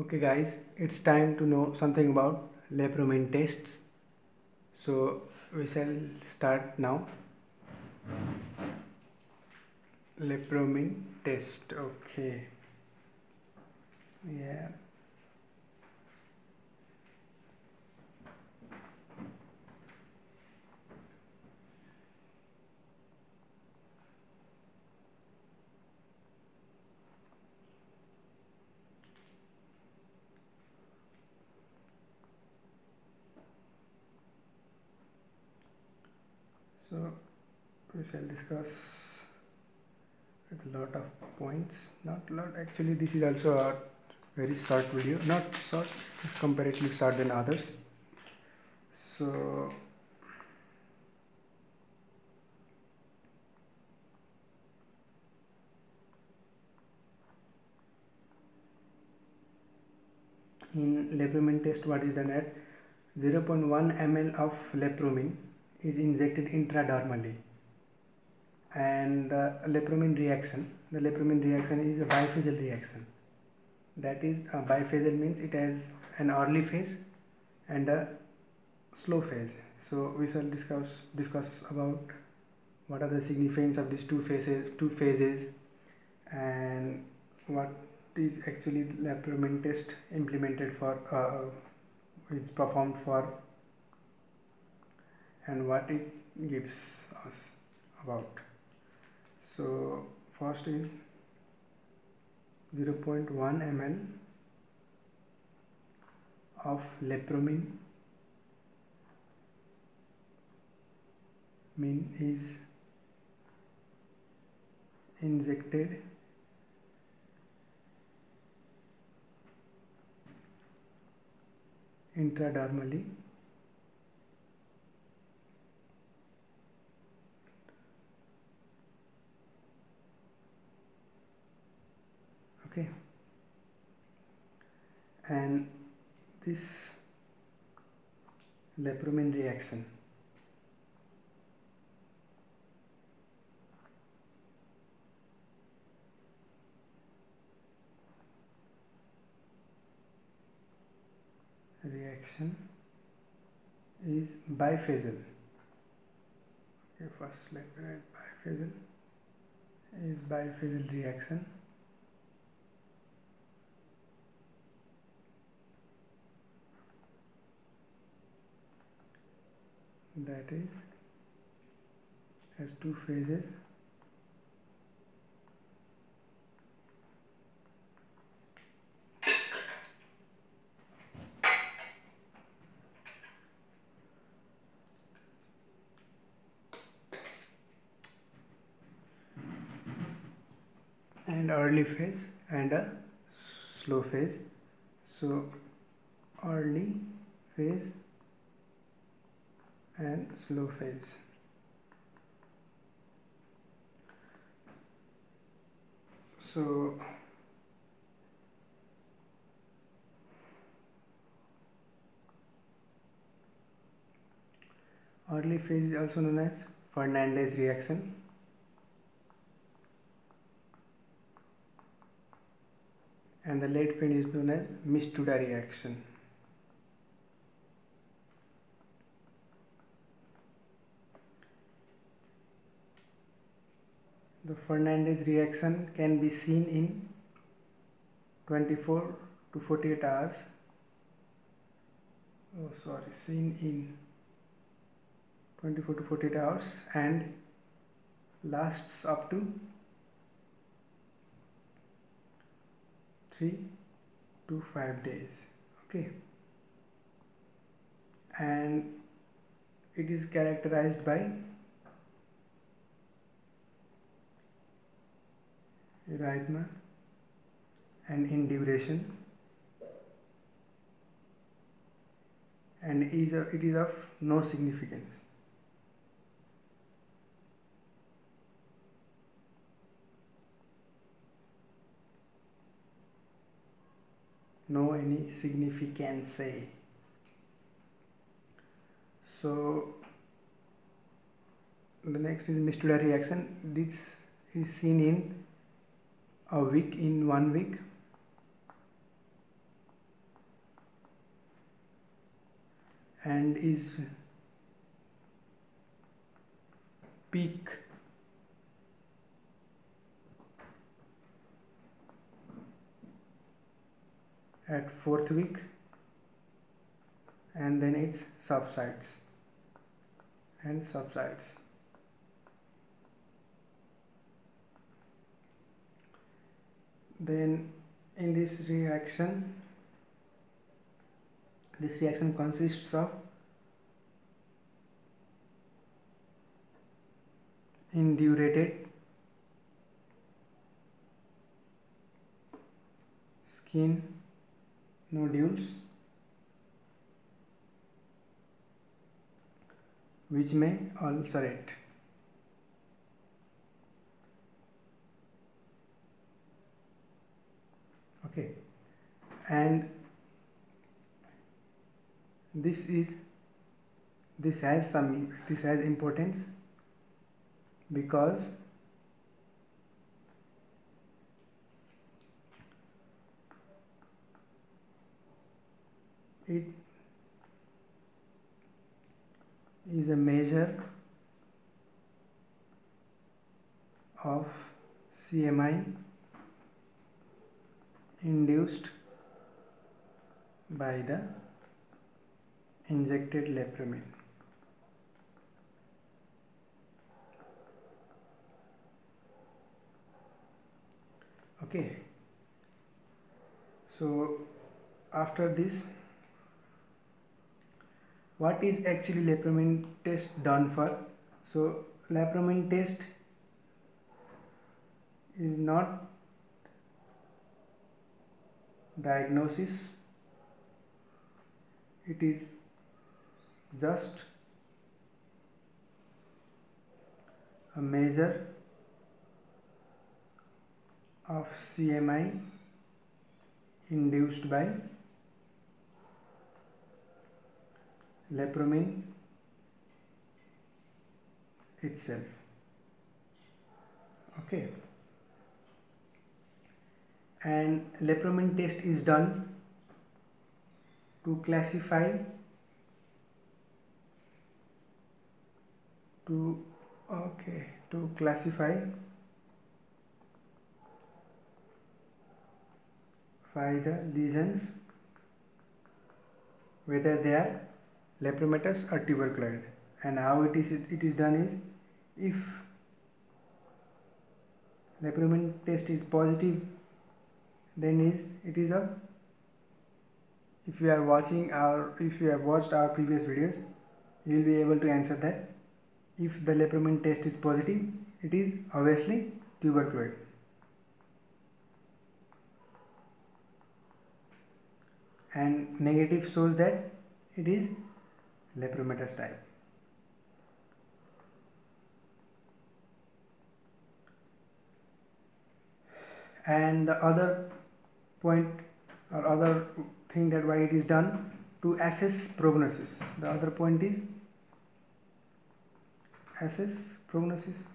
Okay guys, it's time to know something about lepromin tests. So we shall start now. Lepromin test. Okay. Yeah. So we shall discuss a lot of points. Not lot actually this is also a very short video. Not short, it's comparatively short than others. So in lepromin test what is done at 0.1 ml of lepromin is injected intradermally and the lepromin reaction. The lepromin reaction is a biphasal reaction. That is a biphasal means it has an early phase and a slow phase. So we shall discuss discuss about what are the significance of these two phases two phases and what is actually lepromin test implemented for uh, it's performed for and what it gives us about so first is 0.1 ml of lepromin. Mean is injected. Intradermally okay. And this lepromin reaction. Reaction is biphasal. Okay first let me write biphasal is biphasal reaction that is has two phases. And early phase and a slow phase. So early phase and slow phase so early phase is also known as Fernandez reaction. And the late phase is known as Mitsuda reaction The Fernandez reaction can be seen in 24 to 48 hours. Oh, sorry, seen in 24 to 48 hours and lasts up to 3 to 5 days. Okay, and it is characterized by erythema and induration. And is a, it is of no significance. No any significance. Say so the next is Mitsuda reaction. This is seen in a week in one week? And is peak at fourth week and then it subsides and subsides. Then in this reaction this reaction consists of indurated skin nodules which may ulcerate. And this is this has some this has importance because it is a measure of CMI induced by the injected lepromin. Okay, so after this what is actually lepromin test done for so lepromin test is not diagnosis it is just a measure of CMI induced by lepromin itself. Okay. And lepromin test is done to classify to okay to classify by the lesions whether they are lepromatous or tuberculoid. And how it is it is done is if lepromin test is positive then is it is a if you are watching our if you have watched our previous videos you will be able to answer that if the lepromin test is positive it is obviously tuberculoid and negative shows that it is lepromatous type. And the other point or other thing that why it is done to assess prognosis. The other point is assess prognosis.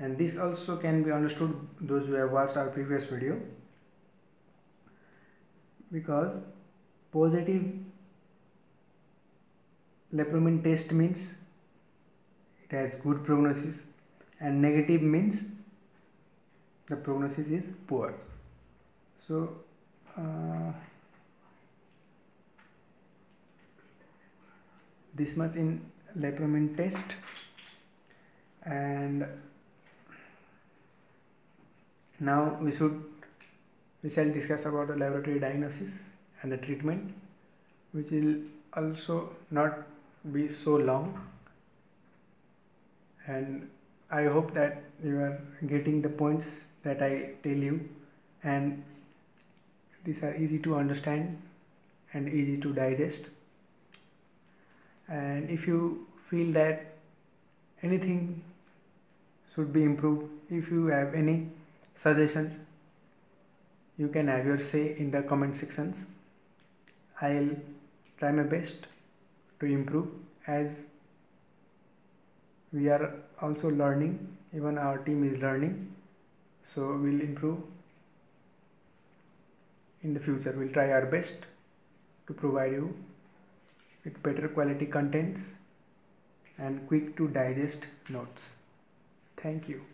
and this also can be understood those who have watched our previous video because positive lepromin test means it has good prognosis and negative means the prognosis is poor. So uh, this much in lepromin test and now we should we shall discuss about the laboratory diagnosis and the treatment which will also not be so long and I hope that you are getting the points that I tell you. And these are easy to understand and easy to digest. And if you feel that anything should be improved if you have any suggestions you can have your say in the comment sections. I'll try my best to improve as we are also learning. Even our team is learning. So we'll improve. In the future we'll try our best to provide you with better quality contents and quick to digest notes. Thank you